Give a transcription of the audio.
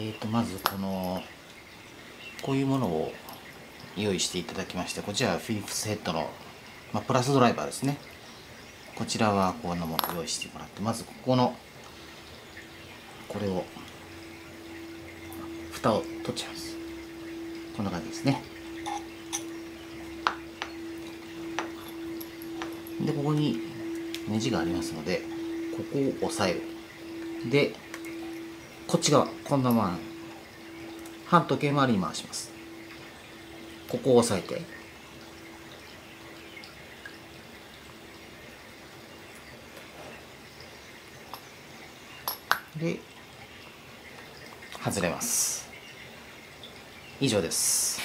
えーとまずこのこういうものを用意していただきましてこちらはフィリップスヘッドの、まあ、プラスドライバーですね。こちらはこんなものを用意してもらってまずここのこれを蓋を取っちゃいます。こんな感じですね。でここにネジがありますのでここを押さえる。でこっち側こんなまま反時計回りに回します。ここを押さえて。で外れます。以上です。